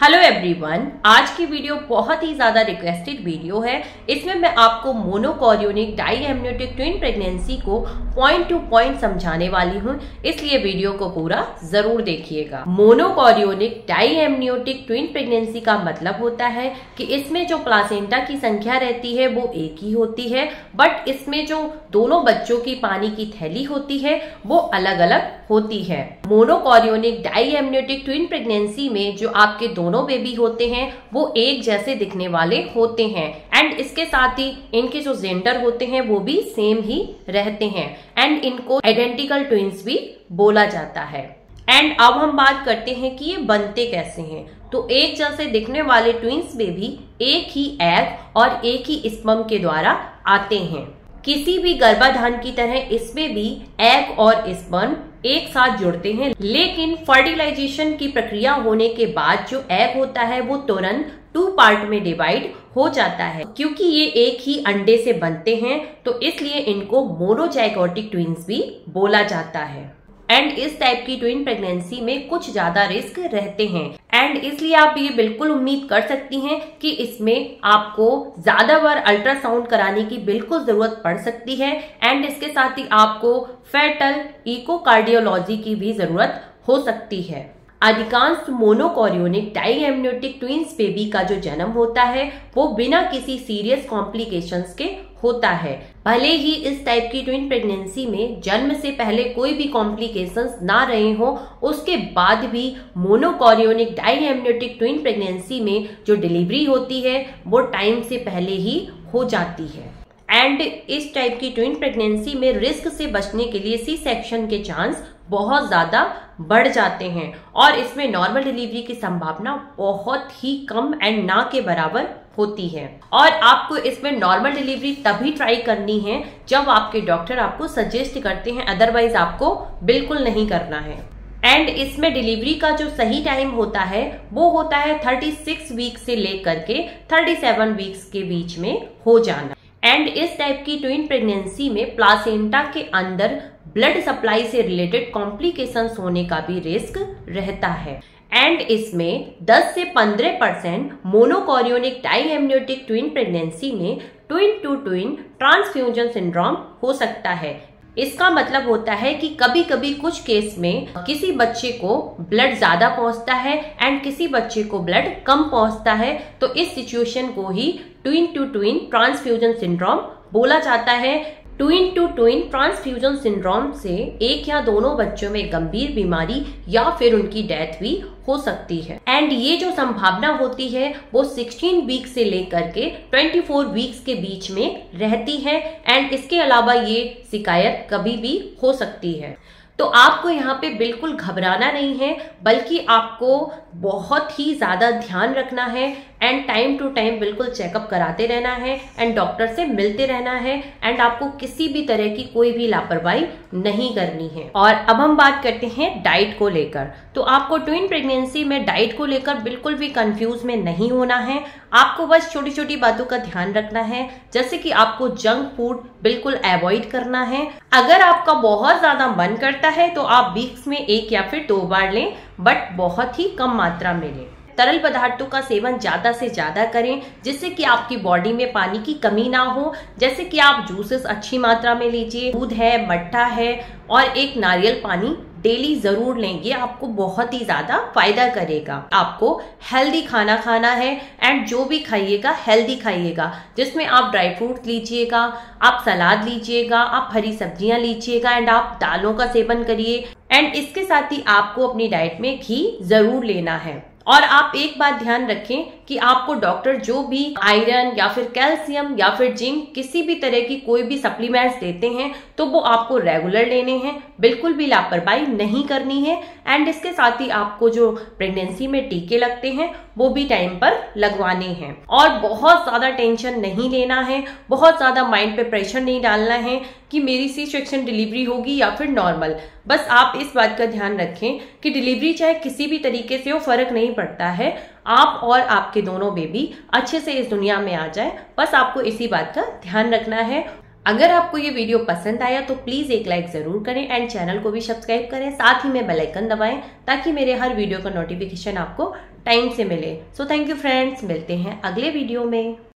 Hello everyone आज की video बहुत ही ज़्यादा रिक्वेस्टेड वीडियो है। इसमें मैं आपको monochorionic diamniotic twin pregnancy को पॉइंट टू पॉइंट समझाने वाली हूँ। इसलिए वीडियो को पूरा ज़रूर देखिएगा। Monochorionic diamniotic twin pregnancy का मतलब होता है कि इसमें जो प्लासेंटा की संख्या रहती है, वो एक ही होती है बट इसमें जो दोनों बच्चों की पानी की थैली होती है, वो अलग अलग होती है। Monochorionic diamniotic twin pregnancy में जो आपके दोनों दोनों बेबी होते हैं, वो एक जैसे दिखने वाले होते हैं। एंड इसके साथ ही इनके जो जेंडर होते हैं, वो भी सेम ही रहते हैं। एंड इनको आइडेंटिकल ट्विंस भी बोला जाता है। एंड अब हम बात करते हैं कि ये बनते कैसे हैं। तो एक जैसे दिखने वाले ट्विंस बेबी एक ही एग और एक ही स्पम के द्वारा आते हैं। किसी भी गर्भाधान की तरह इसमें भी एग और स्पर्म एक साथ जुड़ते हैं, लेकिन फर्टिलाइजेशन की प्रक्रिया होने के बाद जो एग होता है, वो तुरंत टू पार्ट में डिवाइड हो जाता है। क्योंकि ये एक ही अंडे से बनते हैं तो इसलिए इनको मोनोजाइकोटिक ट्विंस भी बोला जाता है। एंड इस टाइप की ट्विन प्रेगनेंसी में कुछ ज़्यादा रिस्क रहते हैं। एंड इसलिए आप ये बिल्कुल उम्मीद कर सकती हैं कि इसमें आपको ज़्यादा बार अल्ट्रासाउंड कराने की बिल्कुल ज़रूरत पड़ सकती है। एंड इसके साथ ही आपको फेटल इकोकार्डियोलॉजी की भी ज़रूरत हो सकती है। अधिकांश मोनोकॉरियोनिक डाईएमनियोटिक ट्विंस बेबी का जो जन्म होता है, वो बिना किसी सीरियस कॉम्प्लिकेशंस के होता है। भले ही इस टाइप की ट्विन प्रेगनेंसी में जन्म से पहले कोई भी कॉम्प्लिकेशंस ना रहे हो, उसके बाद भी मोनोकॉरियोनिक डाईएमनियोटिक ट्विन प्रेगनेंसी में जो डिलीवरी होती है, वो टाइम से पहले ही हो जाती है। एंड इस टाइप की ट्विन प्रेगनेंसी में रिस्क से बचने के लिए सी सेक्शन के चांस बहुत ज़्यादा बढ़ जाते हैं। और इसमें नॉर्मल डिलीवरी की संभावना बहुत ही कम एंड ना के बराबर होती है। और आपको इसमें नॉर्मल डिलीवरी तभी ट्राई करनी है जब आपके डॉक्टर आपको सजेस्ट करते हैं अदरवाइज़ आपको बिल्कुल नहीं करना है। एंड इसमें डिलीवरी का जो सही टाइम होता है, वो होता है 36 वीक से लेकर के 37 वीक्स के बीच में हो जाना। एंड इस टाइप की ट्विन प्रेगनेंसी में प्लासेंटा के अंदर ब्लड सप्लाई से रिलेटेड कॉम्प्लिकेशंस होने का भी रिस्क रहता है। एंड इसमें 10 से 15 percent monochorionic diamniotic twin pregnancy में twin to twin transfusion syndrome हो सकता है। इसका मतलब होता है कि कभी कभी कुछ केस में किसी बच्चे को ब्लड ज़्यादा पहुँचता है एंड किसी बच्चे को ब्लड कम पहुँचता है तो इस सिचुएशन को ही twin to twin transfusion syndrome बोला जाता है। Twin to twin transfusion syndrome से एक या दोनों बच्चों में गंभीर बीमारी या फिर उनकी डेथ भी हो सकती है। एंड ये जो संभावना होती है, वो 16 वीक से लेकर के 24 वीक्स के बीच में रहती है। एंड इसके अलावा ये शिकायत कभी भी हो सकती है। तो आपको यहाँ पे बिल्कुल घबराना नहीं है, बल्कि आपको बहुत ही ज़्यादा ध्यान रखना है एंड टाइम टू टाइम बिल्कुल चेकअप कराते रहना है एंड डॉक्टर से मिलते रहना है एंड आपको किसी भी तरह की कोई भी लापरवाही नहीं करनी है। और अब हम बात करते हैं डाइट को लेकर। तो आपको ट्विन प्रेगनेंसी में डाइट को लेकर बिल्कुल भी कंफ्यूज में नहीं होना है। आपको बस छोटी छोटी बातों का ध्यान रखना है, जैसे कि आपको जंक फ़ूड बिल्कुल अवॉइड करना है। अगर आपका बहुत ज़्यादा मन करता है तो आप वीक्स में एक या फिर दो बार लें बट बहुत ही कम मात्रा में लें। तरल पदार्थों का सेवन ज़्यादा से ज़्यादा करें, जिससे कि आपकी बॉडी में पानी की कमी ना हो। जैसे कि आप जूसेस अच्छी मात्रा में लीजिए, दूध है, मट्ठा है, और एक नारियल पानी डेली ज़रूर लें, ये आपको बहुत ही ज़्यादा फ़ायदा करेगा। आपको हेल्दी खाना खाना है एंड जो भी खाइएगा हेल्दी खाइएगा। जिसमें आप ड्राई फ्रूट लीजिएगा, आप सलाद लीजिएगा, आप हरी सब्ज़ियाँ लीजिएगा एंड आप दालों का सेवन करिए। एंड इसके साथ ही आपको अपनी डाइट में घी ज़रूर लेना है। और आप एक बात ध्यान रखें कि आपको डॉक्टर जो भी आयरन या फिर कैल्शियम या फिर जिंक किसी भी तरह की कोई भी सप्लीमेंट्स देते हैं तो वो आपको रेगुलर लेने हैं। बिल्कुल भी लापरवाही नहीं करनी है। एंड इसके साथ ही आपको जो प्रेगनेंसी में टीके लगते हैं, वो भी टाइम पर लगवाने हैं। और बहुत ज़्यादा टेंशन नहीं लेना है, बहुत ज़्यादा माइंड पे प्रेशर नहीं डालना है कि मेरी सी सेक्शन डिलीवरी होगी या फिर नॉर्मल बस आप इस बात का ध्यान रखें कि डिलीवरी चाहे किसी भी तरीके से हो, फ़र्क नहीं पड़ता है। आप और आपके दोनों बेबी अच्छे से इस दुनिया में आ जाए। बस आपको इसी बात का ध्यान रखना है। अगर आपको ये वीडियो पसंद आया तो प्लीज़ एक लाइक ज़रूर करें एंड चैनल को भी सब्सक्राइब करें। साथ ही में बेल आइकन दबाएँ ताकि मेरे हर वीडियो का नोटिफिकेशन आपको टाइम से मिले। सो थैंक यू फ्रेंड्स मिलते हैं अगले वीडियो में।